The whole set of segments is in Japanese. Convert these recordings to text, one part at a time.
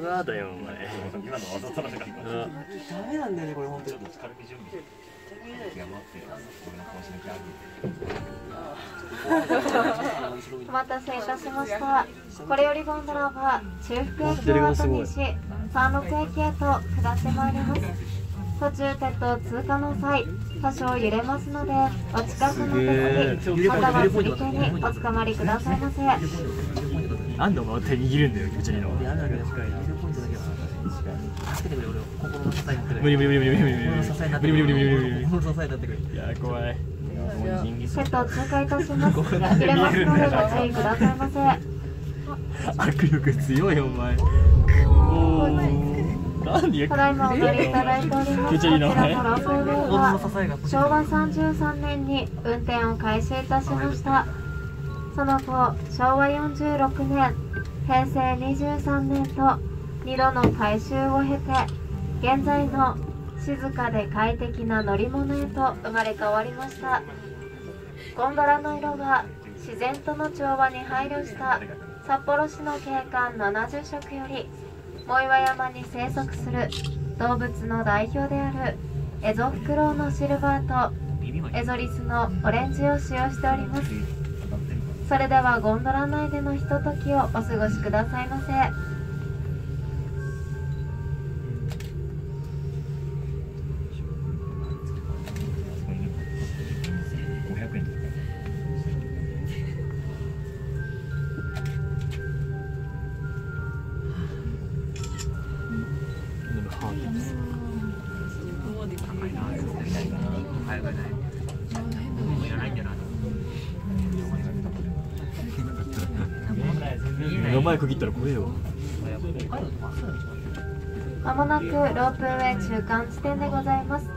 うわだよお前。今のわざとなんかダメなんだよねこれ本当にちょっと軽く準備頑張って俺の顔しなきゃお待たせいたしました。これよりゴンドラは中腹駅を後にし、三陸駅へと下ってまい。ります。途中鉄道通過の際、多少揺れますので、お近くの席、または釣り手におつかまりください。ませ。なんでお前手握るんだよ気持ち悪いのやめろよ近いなポイントだけは助けてくれ俺を心の支えになってくれ無理無理無理無理無理無理心の支えになって無理無理無理無理無理無理心の支えになってくれいや怖い鉄道通過いたします。揺れますのでご注意くださいませ。握力強いお前おーなんでただいまお乗りいただいております。こちらのロープウェイ心はの支えが昭和33年に運転を開始いたしましたその後昭和46年平成23年と2度の改修を経て現在の静かで快適な乗り物へと生まれ変わりました。ゴンドラの色は自然との調和に配慮した札幌市の景観70色より藻岩山に生息する動物の代表であるエゾフクロウのシルバーとエゾリスのオレンジを使用しております。それではゴンドラ内でのひとときをお過ごしくださいませ。500円とか目の前区切ったら怖えよ。まもなくロープウェイ中間地点でございます。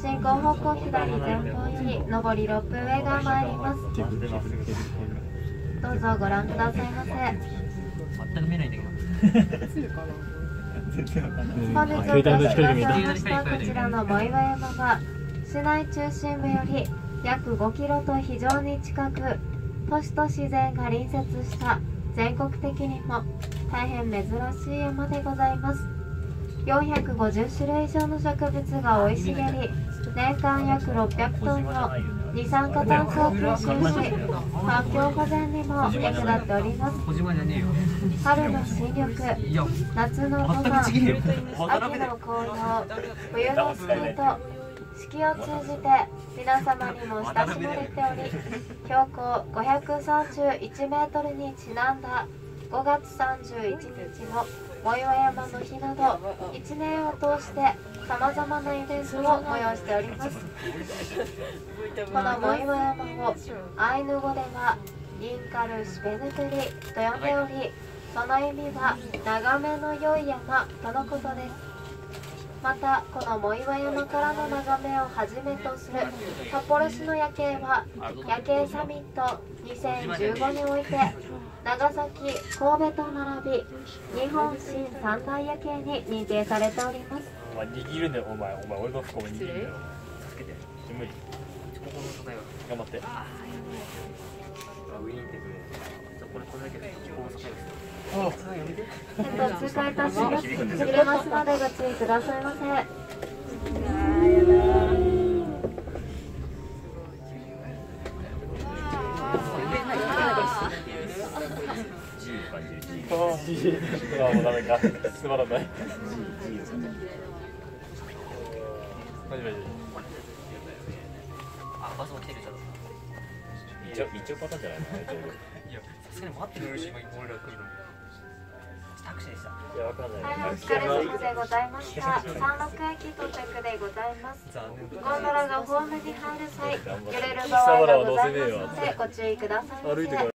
進行方向左前方より上りロープウェイが参ります。どうぞご覧くださいませ。全く見えない。んだけど本日お越しくださいましたこちらの藻岩山は市内中心部より約5キロと非常に近く都市と自然が隣接した全国的にも大変珍しい山でございます。450種類以上の植物が生い茂り年間約600トンの二酸化炭素を吸収し環境保全にも役立っております。春の新緑夏のロマン秋の紅葉冬のスキーと四季を通じて皆様にも親しまれており標高531メートルにちなんだ5月31日の藻岩山の日など1年を通してさまざまなイベントを催しております。この藻岩山をアイヌ語ではインカルシペヌトゥリと呼んでおりその意味は眺めの良い山とのことです。またこの藻岩山からの眺めをはじめとする札幌市の夜景は夜景サミット2015において長崎神戸と並び日本新三大夜景に認定されております。お前握るんだよお前お前俺の服を握る助けて。無理頑張って。ウィーンってくれこれこれだけで心の支えがえっと通過いた。します揺れますのでご注意くださいませああもうダメかつまらない G を大丈夫大丈あバスも来てるじゃん一応一応パターンじゃないの？いやさすがに待ってくれるし今俺ら来るのに。タクシーでした。夫いやわかんない。はい、お疲れ様でございました。三六駅到着でございます。ゴンドラがホームに入る際、揺れる場合がございますので、ご注意くださいませ。